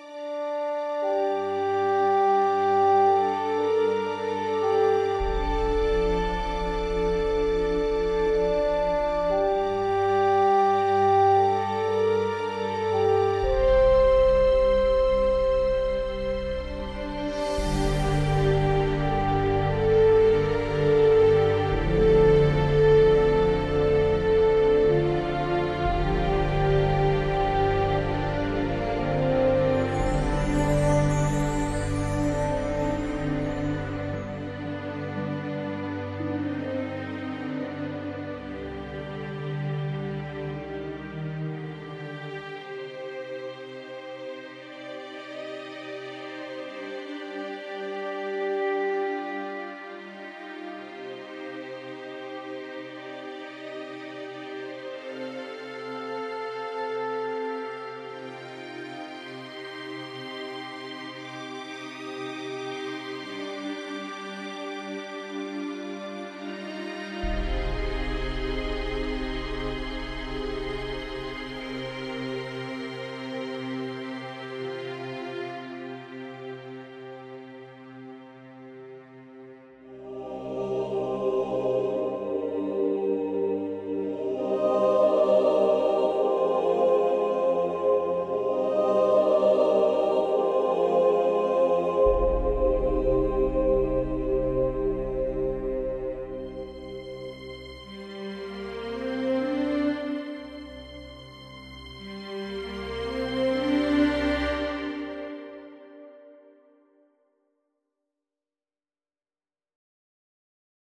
う